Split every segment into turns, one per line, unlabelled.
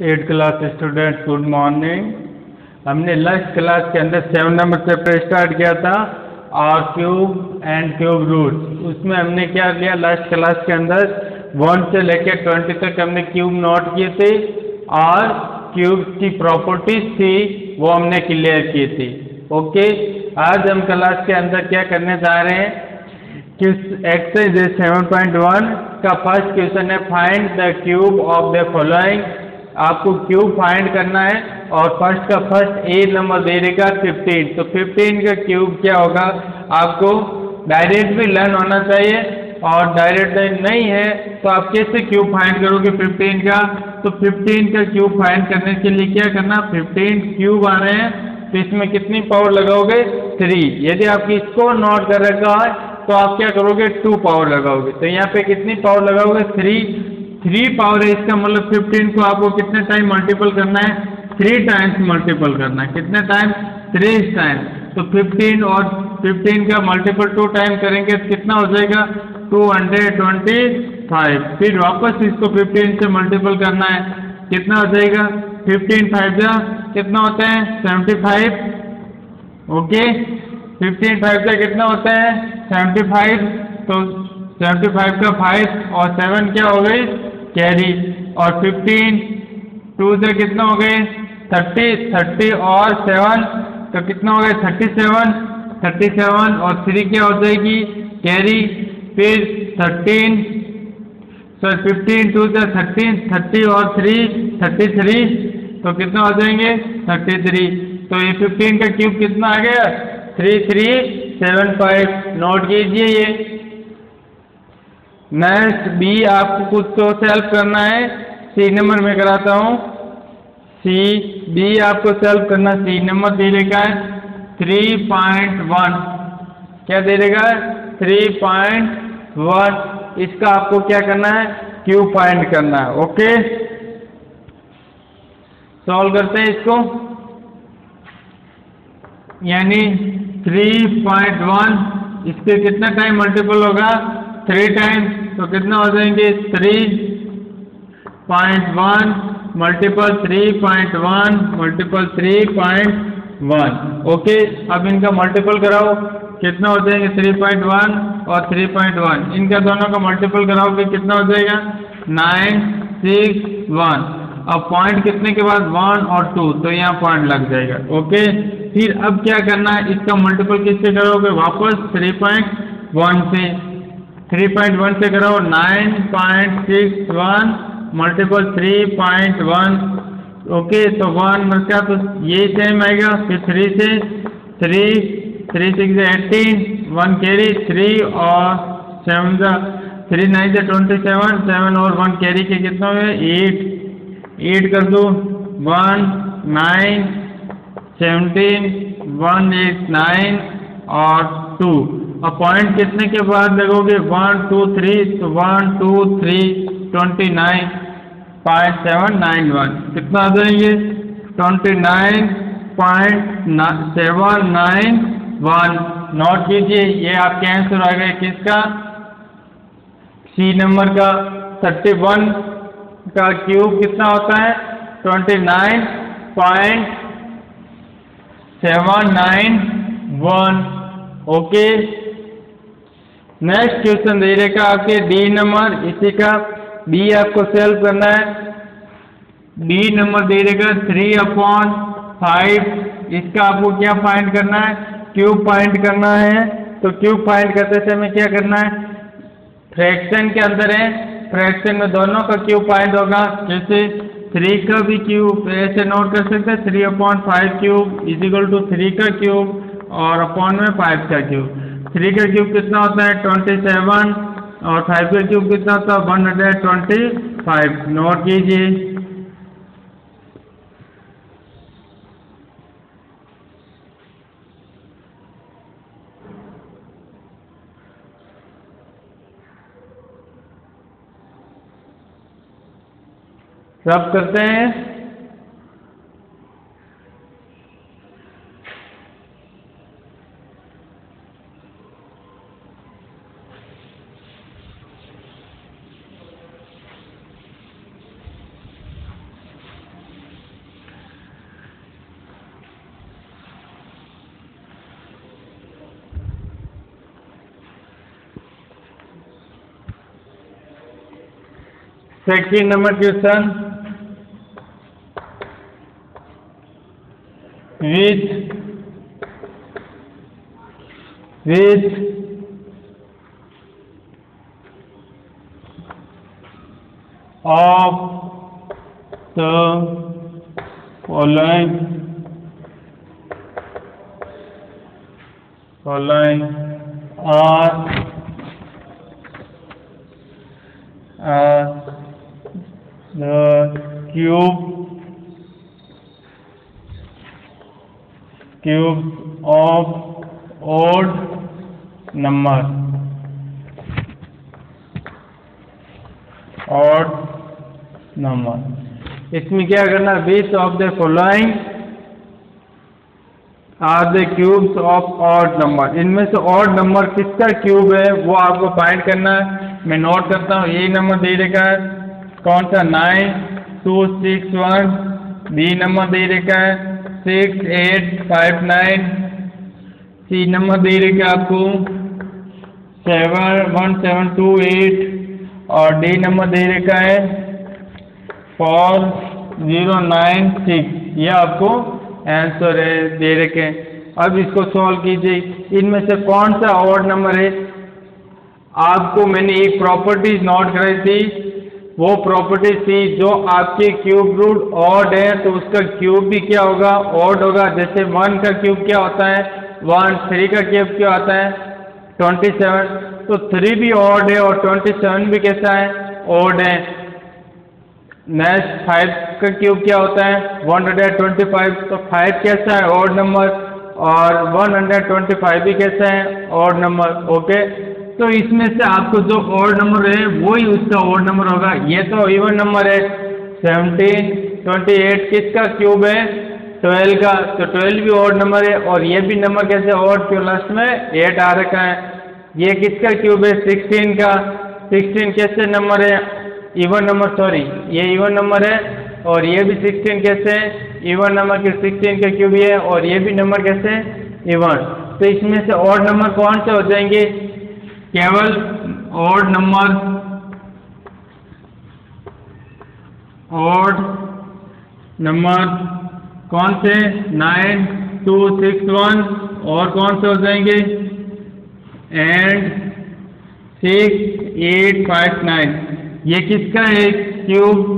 Eight class students good morning हमने last class के अंदर सेवन नंबर चैप्टर स्टार्ट किया था और क्यूब एंड क्यूब रूट उसमें हमने क्या लिया? लास्ट क्लास के अंदर वन से लेकर ट्वेंटी तक हमने क्यूब नोट किए थे और क्यूब की प्रॉपर्टीज़ थी, वो हमने क्लियर की थी. ओके आज हम क्लास के अंदर क्या करने जा रहे हैं? एक्सरसाइज सेवन पॉइंट वन का फ़र्स्ट क्वेश्चन है find the cube of the following आपको क्यूब फाइंड करना है? और फ़र्स्ट का फ़र्स्ट ए नंबर दे देगा फिफ्टीन तो फिफ्टीन का क्यूब क्या होगा? आपको डायरेक्ट भी लर्न होना चाहिए। और डायरेक्ट नहीं है तो आप कैसे क्यूब फाइंड करोगे फिफ्टीन का? तो फिफ्टीन का क्यूब फाइंड करने के लिए क्या करना? फिफ्टीन क्यूब आ रहे हैं। तो इसमें कितनी पावर लगाओगे? थ्री यदि आपकी इसको नोट कर रखा है तो आप क्या करोगे? टू पावर लगाओगे। तो यहाँ पे कितनी पावर लगाओगे? थ्री थ्री पावर है इसका मतलब फिफ्टीन को आपको कितने टाइम मल्टीपल करना है? थ्री टाइम्स मल्टीपल करना है। कितने टाइम थ्री टाइम तो फिफ्टीन और फिफ्टीन का मल्टीपल टू टाइम करेंगे तो कितना हो जाएगा? टू हंड्रेड ट्वेंटी फाइव फिर वापस इसको फिफ्टीन से मल्टीपल करना है। कितना हो जाएगा? फिफ्टीन फाइव जा। कितना होता है? Seventy five okay fifteen five से कितना होता है? सेवेंटी फाइव तो सेवेंटी फाइव का फाइव और सेवन क्या हो गई? कैरी और फिफ्टीन टू से कितना हो गए? थर्टी थर्टी और सेवन तो कितना हो गया थर्टी सेवन थर्टी सेवन और थ्री क्या हो जाएगी? कैरी फिर थर्टीन सर फिफ्टीन टू से थर्टीन थर्टी और थ्री थर्टी थ्री तो कितना हो जाएँगे? थर्टी थ्री तो ये फिफ्टीन का क्यूब कितना आ गया? Three three seven five note कीजिए ये। नेक्स्ट बी आपको कुछ तो सेल्फ करना है। सी नंबर में कराता हूँ। सी बी आपको सेल्फ करना सी नंबर दे देगा थ्री पॉइंट वन क्या दे देगा थ्री पॉइंट वन इसका आपको क्या करना है? क्यू फाइंड करना है। ओके सॉल्व करते हैं इसको। यानी थ्री पॉइंट वन इसके कितना टाइम मल्टीपल होगा? थ्री टाइम तो कितना हो जाएँगे? Three point one multiple three point one multiple three point one okay अब इनका मल्टीपल कराओ। कितना हो जाएँगे? थ्री पॉइंट वन और थ्री पॉइंट वन इनका दोनों का मल्टीपल कराओगे, कितना हो जाएगा? नाइन सिक्स वन अब पॉइंट कितने के बाद? वन और टू तो यहाँ पॉइंट लग जाएगा। ओके फिर अब क्या करना है? इसका मल्टीपल किससे करोगे वापस थ्री पॉइंट वन से। थ्री पॉइंट वन से कराओ nine point six one multiple three point one okay तो वन बचा तो ये सेम आएगा, फिर थ्री से three three six eighteen one carry three और सेवन का थ्री नाइन से ट्वेंटी सेवन सेवन और वन कैरी के कितना हुए एट एट कर दो one nine seventeen one eight nine और टू अब पॉइंट कितने के बाद लगोगे वन टू थ्री तो one two three twenty nine point seven nine one कितना आ जाएँगे? Twenty nine point seven nine one note कीजिए, ये आपके आंसर आ गए किसका? सी नंबर का। थर्टी वन का क्यूब कितना होता है? Twenty nine point seven nine one okay next question दे रहेगा आपके डी नंबर इसी का डी आपको सेल्व करना है। डी नंबर दे रहेगा थ्री अपॉन फाइव इसका आपको क्या फाइंड करना है? क्यूब फाइंड करना है। तो क्यूब फाइंड करते समय क्या करना है? फ्रैक्शन के अंदर है। फ्रैक्शन में दोनों का क्यूब फाइंड होगा। जैसे थ्री का भी क्यूब ऐसे नोट कर सकते हैं। Three upon five cube is equal to three का क्यूब और अपॉन में फाइव का क्यूब थ्री का क्यूब कितना होता है? ट्वेंटी सेवन और फाइव का क्यूब कितना होता है? One hundred twenty five note कीजिए। सब करते हैं? Second number question with with of the following following are are the cube cube of odd number odd number इसमें क्या करना which of the following are the cubes of odd number इनमें से odd number किसका cube है? वो आपको find करना है। मैं नोट करता हूँ ए नंबर दे रखा है। कौन सा? Nine two six one B number दे रखा है। Six eight five nine C number दे रखा है आपको। Seven one seven two eight और डी नंबर दे रखा है फोर ज़ीरो नाइन सिक्स ये आपको आंसर है, दे रखे हैं। अब इसको सॉल्व कीजिए। इनमें से कौन सा ऑड नंबर है? आपको मैंने एक प्रॉपर्टीज़ नोट कराई थी। वो प्रॉपर्टी थी जो आपके क्यूब रूट ऑड है तो उसका क्यूब भी क्या होगा? ऑड होगा। जैसे वन का क्यूब क्या होता है? वन थ्री का क्यूब क्या होता है? ट्वेंटी सेवन तो थ्री भी ऑड है और ट्वेंटी सेवन भी कैसा है? ऑड है। नेक्स्ट फाइव का क्यूब क्या होता है? वन हंड्रेड ट्वेंटी फाइव तो फाइव कैसा है? ऑड नंबर और वन हंड्रेड ट्वेंटी फाइव भी कैसा है? ऑड नंबर ओके तो इसमें से आपको जो ऑड नंबर है वो ही उसका ऑड नंबर होगा। ये तो इवन नंबर है। सेवनटीन ट्वेंटी एट किसका क्यूब है? ट्वेल्व का तो ट्वेल्व भी ऑड नंबर है, और ये भी नंबर कैसे ऑड क्यों लास्ट में? एट आ रखा है। ये किसका क्यूब है? सिक्सटीन का। सिक्सटीन कैसे नंबर है? इवन नंबर सॉरी ये इवन नंबर है, और ये भी सिक्सटीन कैसे है? इवन नंबर के सिक्सटीन का क्यूब है और ये भी नंबर कैसे है? इवन तो इसमें से ऑड नंबर कौन से हो जाएँगे? केवल ऑड नंबर ऑड नंबर कौन से नाइन टू सिक्स वन और कौन से हो जाएँगे? And six eight five nine ये किसका है? क्यूब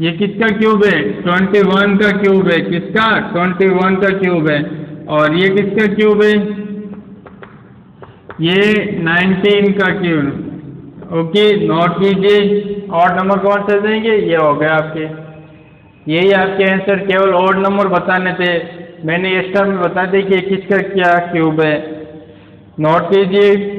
ये किसका क्यूब है? ट्वेंटी वन का क्यूब है. किसका? ट्वेंटी वन का क्यूब है. और ये किसका क्यूब है? ये नाइनटीन का क्यूब ओके नोट कीजिए. और नंबर कौन से देंगे ये हो गया आपके. यही आपके आंसर केवल ओड नंबर बताने थे। मैंने एक्स्ट्रा में बता दी कि किसका क्या क्यूब है। नोट कीजिए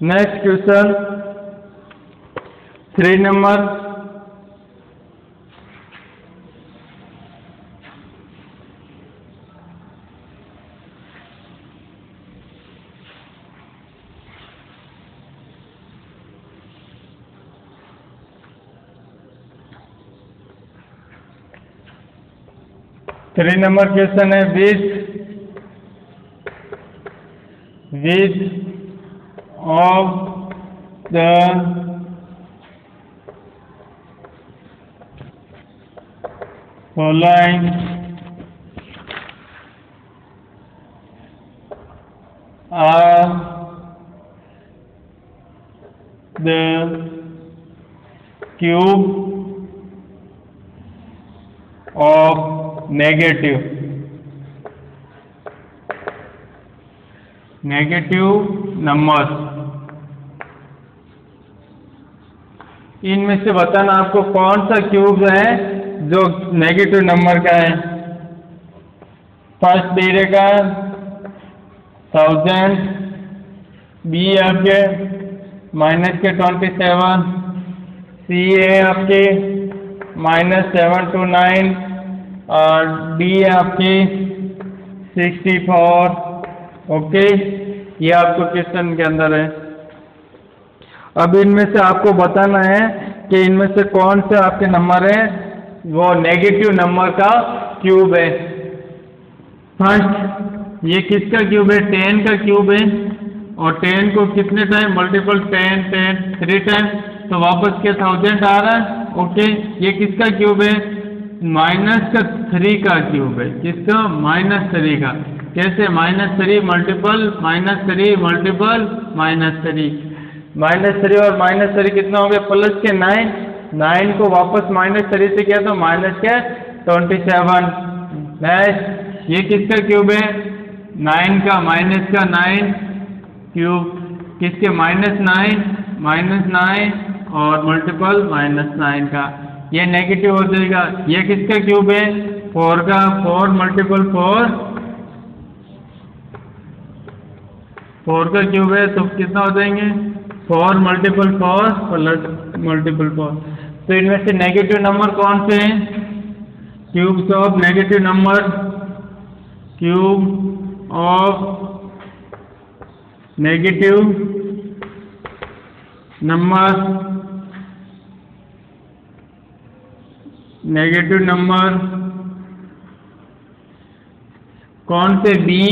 next question three number three number question है with with of the following are the cube of negative. Negative numbers इनमें से बताना आपको कौन सा क्यूब है जो नेगेटिव नंबर का है? फ़र्स्ट दे रहेगा थाउज़ेंड बी आपके। माइनस के ट्वेंटी सेवन सी है आपके। माइनस सेवन टू नाइन और डी आपके। सिक्सटी फोर ओके ये आपको क्वेश्चन के अंदर है। अब इनमें से आपको बताना है कि इनमें से कौन से आपके नंबर है? वो नेगेटिव नंबर का क्यूब है। फ़र्स्ट ये किसका क्यूब है? टेन का क्यूब है। और टेन को कितने time multiple ten ten three time तो वापस क्या थाउज़ेंड आ रहा है। ओके ये किसका क्यूब है? माइनस का थ्री का क्यूब है। किसका? माइनस थ्री का। कैसे? Minus three multiple minus three multiple minus three minus three और माइनस थ्री कितना हो गया? प्लस के नाइन। नाइन को वापस माइनस थ्री से किया तो माइनस के ट्वेंटी सेवन। नेक्स्ट ये किसका क्यूब है? नाइन का माइनस का नाइन। क्यूब किसके? Minus nine. माइनस नाइन और मल्टीपल माइनस नाइन का। ये नेगेटिव हो जाएगा। ये किसका क्यूब है? फोर का। फोर मल्टीपल फोर फोर का क्यूब है तो कितना हो जाएँगे? Four multiple four plus multiple four तो इनमें से नेगेटिव नंबर कौन से हैं? Cubes of negative number cube of negative number negative number कौन से बी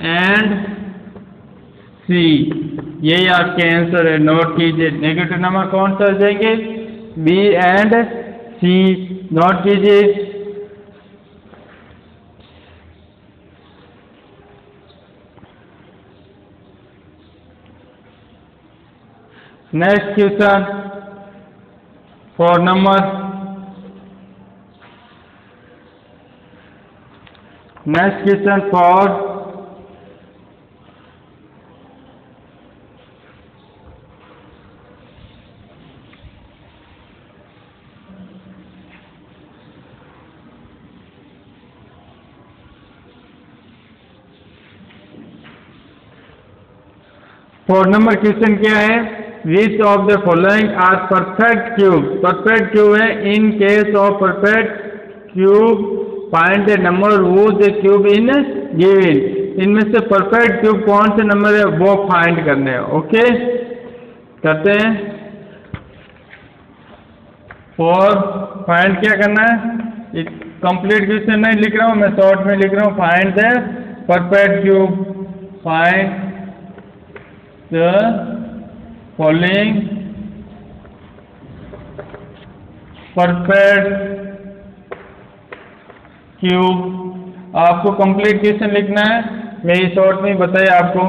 एंड सी यही आपके आंसर है। नोट कीजिए। नेगेटिव नंबर कौन सा हो जाएँगे बी एंड सी नोट कीजिए। Next question for number next question for four number question क्या है? Which of the following are perfect cube perfect cube है in case of perfect cube find the number वो the cube in given इनमें से perfect cube कौन से number है, वो फाइंड करने हैं ओके करते हैं। और फाइंड क्या करना है? कंप्लीट क्वेश्चन नहीं लिख रहा हूँ, मैं शॉर्ट में लिख रहा हूँ find the perfect cube find the following perfect cube आपको कंप्लीट क्वेश्चन लिखना है। मैं शॉर्ट में बताया आपको।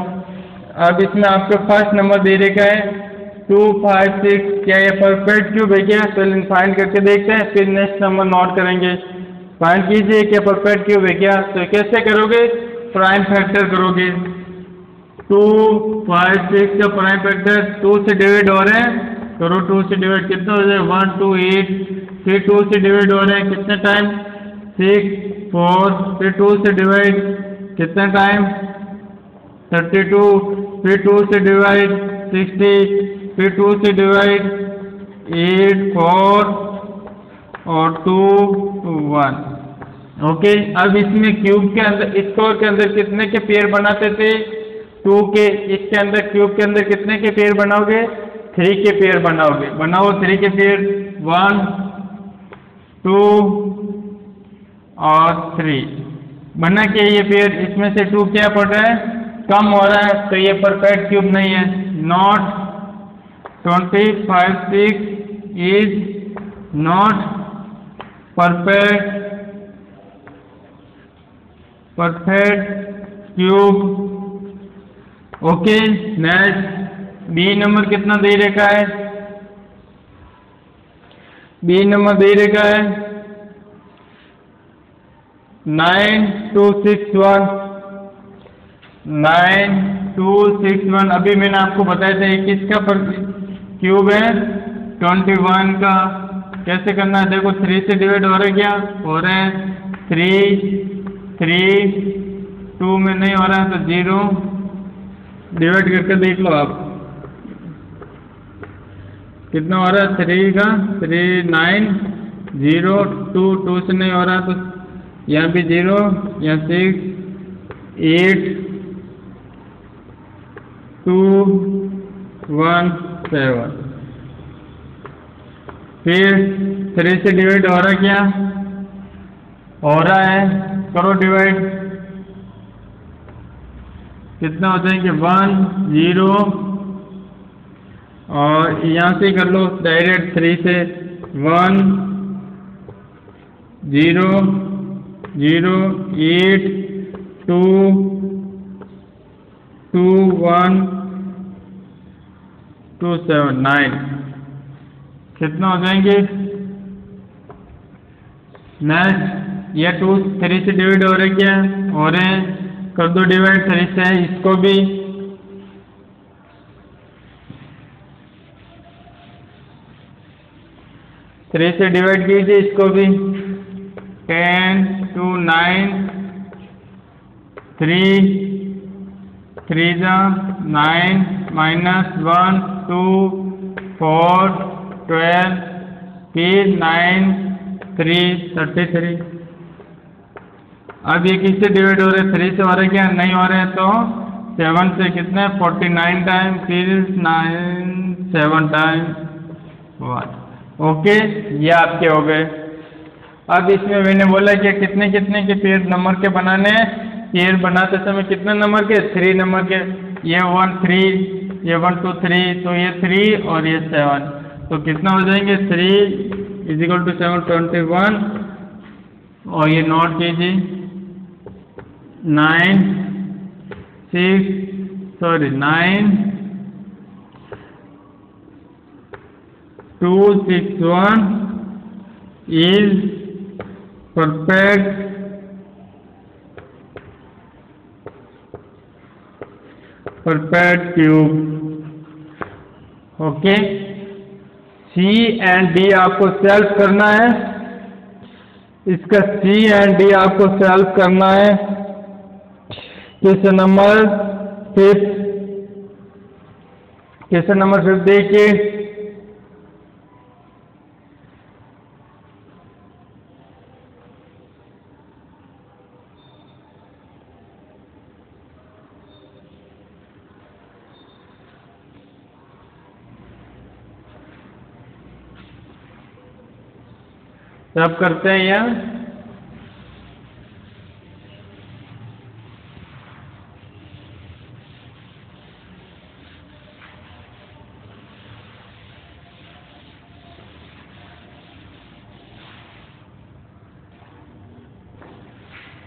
अब इसमें आपको फ़र्स्ट नंबर दे रखा है। टू फाइव सिक्स क्या ये परफेक्ट क्यूब है क्या? चलिए फाइंड करके देखते हैं। फिर नेक्स्ट नंबर नोट करेंगे। फाइंड कीजिए, क्या परफेक्ट क्यूब है क्या? तो कैसे करोगे? प्राइम फैक्टर करोगे। टू फाइव सिक्स का प्राइम फैक्टर टू से डिवाइड हो रहे हैं, करो टू से डिवाइड कितना हो जाए? वन टू एट फिर टू से डिवाइड हो रहे हैं कितने टाइम सिक्स फोर फिर टू से डिवाइड कितने टाइम थर्टी टू फिर टू से डिवाइड सिक्सटी फिर टू से डिवाइड एट फोर और टू वन ओके अब इसमें क्यूब के अंदर स्कोर के अंदर कितने के पेयर बनाते थे? टू के इसके अंदर, क्यूब के अंदर कितने के पेयर बनाओगे? थ्री के पेयर बनाओगे। बनाओ थ्री के पेयर वन टू और थ्री बना के ये पेयर इसमें से टू क्या पड़ रहा है? कम हो रहा है तो ये परफेक्ट क्यूब नहीं है। Not twenty five six is not perfect perfect cube okay next B number कितना दे रखा है? बी नंबर दे रखा है? Nine two six one nine two six one अभी मैंने आपको बताया था किसका पर क्यूब है? ट्वेंटी वन का। कैसे करना है? देखो थ्री से डिवाइड हो रहा है क्या? हो रहे हैं थ्री थ्री टू में नहीं हो रहा है तो ज़ीरो डिवाइड करके देख लो आप। कितना हो रहा है? थ्री का? Three nine zero two two से नहीं हो रहा तो यहाँ भी ज़ीरो यहाँ six eight two one seven फिर थ्री से डिवाइड हो रहा क्या? हो रहा है। करो डिवाइड कितना हो जाएँगे वन, ज़ीरो, और यहाँ से कर लो डायरेक्ट थ्री से one, zero zero eight two two one two seven nine कितना हो जाएँगे? नेक्स्ट ये टू थ्री से डिवाइड हो रहे क्या? हो रहे हैं कर दो डिवाइड थ्री से इसको भी। थ्री से डिवाइड कीजिए इसको भी। Ten two nine three three ज़ा nine minus one two four twelve फिर नाइन थ्री थर्टी थ्री अब ये किससे डिवाइड हो रहे हैं? थ्री से हो रहे हैं क्या? नहीं हो रहे हैं तो सेवन से कितने? फोर्टी नाइन टाइम फिर nine seven time one okay ये आपके हो गए। अब इसमें मैंने बोला कि कितने कितने के पेयर नंबर के बनाने हैं? पेयर बनाते समय कितने नंबर के? थ्री नंबर के। ये वन थ्री ये वन टू थ्री तो ये थ्री और ये सेवन तो कितना हो जाएँगे? Three equal two seven twenty one और ये नोट कीजिए। Nine six sorry nine two six one is perfect perfect cube. Okay C and D आपको सेल्फ करना है. इसका सी एंड डी आपको सेल्फ करना है. किस नंबर फिफ्थ किस नंबर फिफ्थ देखिए। करते हैं यहाँ।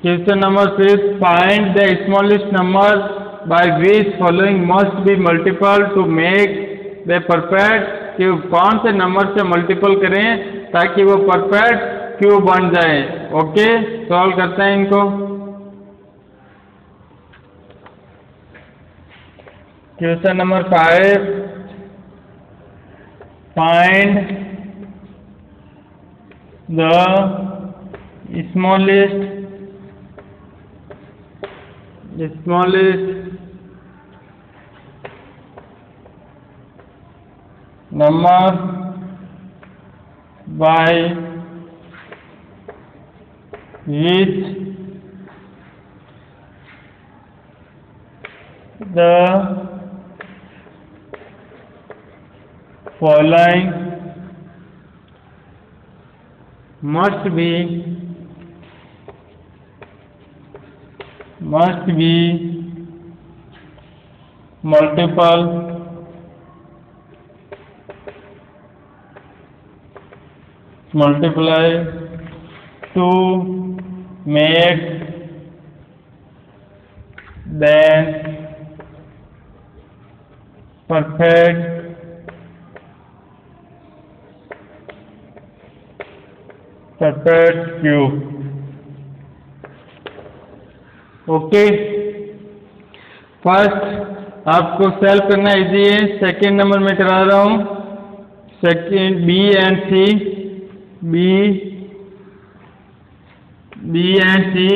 Question number six. Find the smallest number by which following must be multiple to make the perfect cube. कौन से नंबर से मल्टीपल करें ताकि वो परफेक्ट क्यूब बन जाए ओके सॉल्व करते हैं इनको question number five find the smallest smallest number by which the following must be must be multiple multiply to make then perfect perfect cube okay first आपको self करना easy है। Second number में करा रहा हूँ। Second B and C B B and C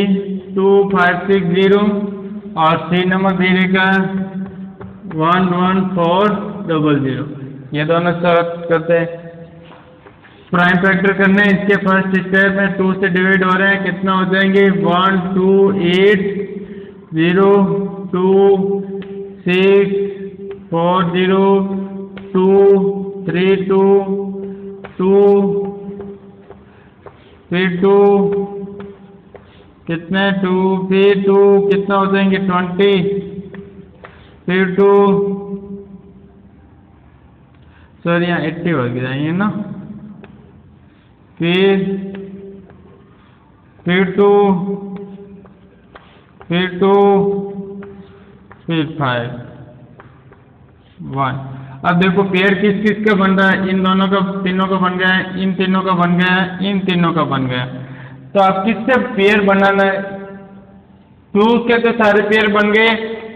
two five six zero और C number दे का one one four double zero ये दोनों सर्च करते हैं। प्राइम फैक्टर करने हैं, इसके फ़र्स्ट स्टेप में टू से डिवाइड हो रहे हैं, कितना हो जाएँगे? One two eight zero two six four zero two three two two फिर टू कितने टू फिर टू कितना हो जाएँगे? ट्वेंटी फिर टू सॉरी यहाँ एट्टी हो जाएँगे ना? फिर फिर टू फिर टू फिर फाइव वन अब देखो पेयर किस किस का बन रहा है? इन दोनों का, तीनों का बन गया है, इन तीनों का बन गया है, इन तीनों का बन गया तो आप किससे पेयर बनाना है? टू के तो सारे पेयर बन गए।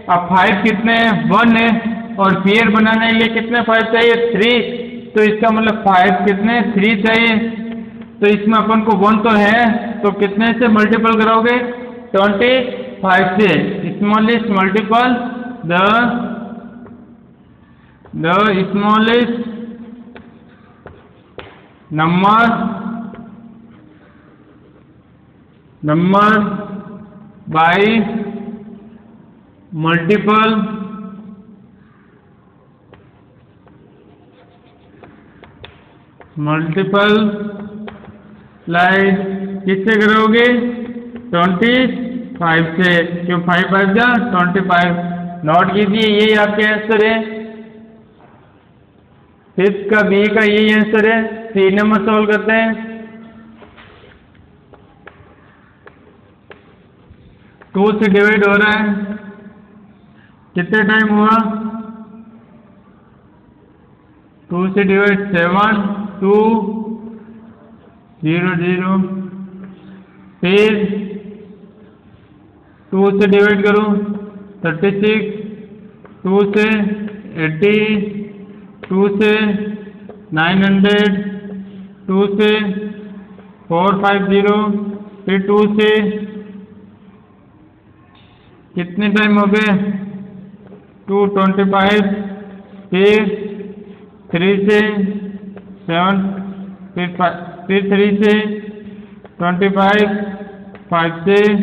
अब फाइव कितने हैं? वन है। और पेयर बनाने के लिए कितने फाइव चाहिए? थ्री तो इसका मतलब फाइव कितने? थ्री चाहिए। तो इसमें अपन को वन तो है तो कितने से मल्टीपल करोगे ट्वेंटी फाइव से smallest multiple the the smallest number number by multiple multiple light किससे करोगे? ट्वेंटी फाइव से। क्यों फाइव फाइव जा ट्वेंटी फाइव। नोट कीजिए, यही आपके आंसर है। फिफ्थ का बी का यही आंसर है। सी नंबर सॉल्व करते हैं। टू से डिवाइड हो रहा है। कितने टाइम हुआ? टू से divide seven, two zero zero फिर टू से डिवाइड करो. थर्टी सिक्स टू से एट्टी टू से नाइन हंड्रेड टू से फोर फाइव ज़ीरो फिर टू से कितने टाइम हो गए? टू ट्वेंटी फाइव फिर थ्री से सेवन फिर फिर थ्री से, ट्वेंटी फाइव फाइव से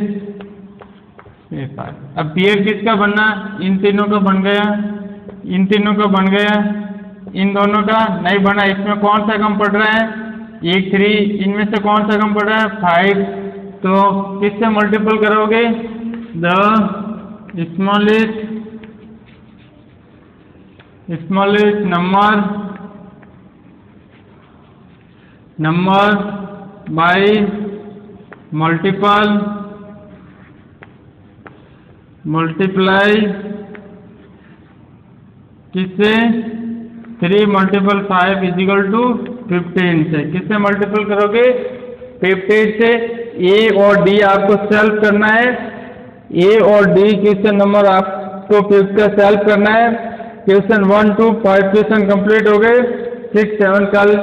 फाइव अब पीयर किसका बनना? इन तीनों का बन गया। इन तीनों का बन गया। इन दोनों का नहीं बना। इसमें कौन सा कम पड़ रहा है? एक थ्री। इनमें से कौन सा कम पड़ रहा है? फाइव. तो किससे मल्टीपल करोगे? The smallest smallest number number by multiple, multiply, किससे? Three multiple five equal two fifteen से। किससे मल्टीपल करोगे? फिफ्टीन से। ए और डी आपको सेल्फ करना है। ए और डी क्वेश्चन नंबर आपको फिफ्थ का सेल्फ करना है। Question one two five question complete हो गए। सिक्स सेवन कल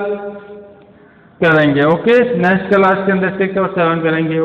करेंगे ओके? नेक्स्ट क्लास के अंदर सिक्स और सेवन करेंगे